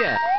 shit.